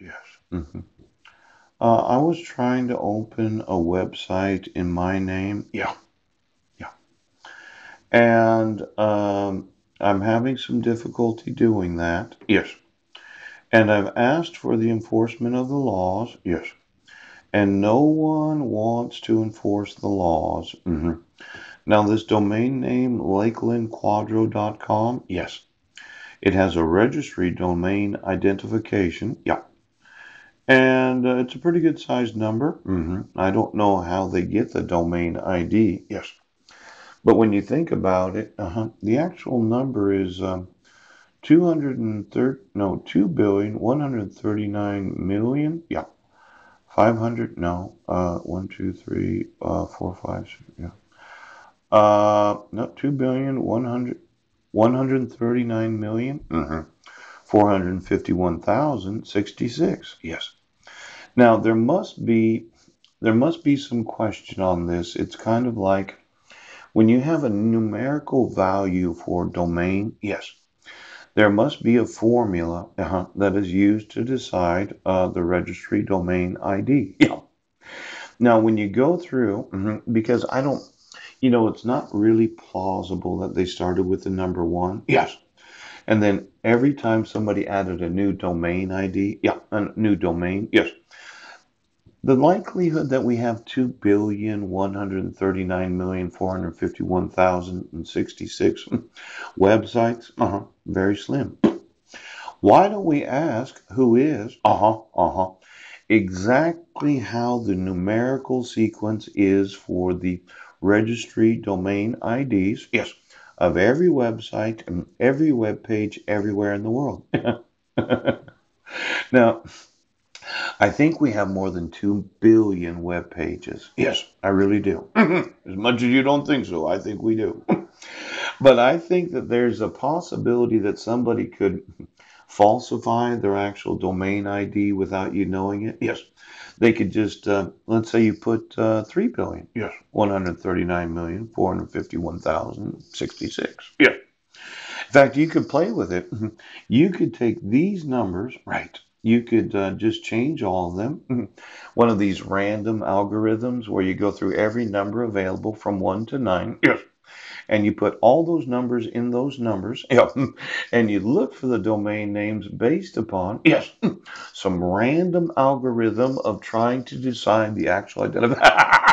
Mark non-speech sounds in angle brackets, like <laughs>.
Yes. hmm Uh, I was trying to open a website in my name. Yeah. Yeah. And um, I'm having some difficulty doing that. Yes. And I've asked for the enforcement of the laws, Yes. and no one wants to enforce the laws. hmm Now, this domain name, lakelandquadro.com, Yes. it has a registry domain identification. Yeah. And uh, it's a pretty good sized number. hmm I don't know how they get the domain ID. Yes. But when you think about it, uh-huh, the actual number is um, 230, no, 2 billion, 139 million. Yeah. 500, no, uh, 1, 2, 3, uh, 4, 5, 6, yeah. Uh, no, 2 billion, 100, 139 million, hmm 451,066. Yes. Now, there must be, there must be some question on this. It's kind of like when you have a numerical value for domain, Yes. there must be a formula uh, that is used to decide uh, the registry domain ID. Yeah. Now, when you go through, mhm, because I don't, you know, it's not really plausible that they started with the number one, Yes. And then every time somebody added a new domain ID, Yeah. a new domain, Yes. the likelihood that we have two billion one hundred thirty-nine million four hundred fifty-one thousand and sixty-six <laughs> websites, uh-huh, very slim. Why don't we ask WHOIS, uh-huh, uh-huh, exactly how the numerical sequence is for the registry domain IDs Yes. Of every website and every web page everywhere in the world. <laughs> now, I think we have more than 2 billion web pages. Yes. I really do. <laughs> As much as you don't think so, I think we do. <laughs> but I think that there's a possibility that somebody could falsify their actual domain ID without you knowing it. Yes. They could just, uh, let's say you put uh, 3 billion. Yes. 139,451,066. Yeah. In fact, you could play with it. <laughs> You could take these numbers, Right. you could uh, just change all of them. <laughs> One of these random algorithms where you go through every number available from 1 to 9. Yes. And you put all those numbers in those numbers. <laughs> And you look for the domain names based upon Yes. <laughs> some random algorithm of trying to decide the actual identity. <laughs>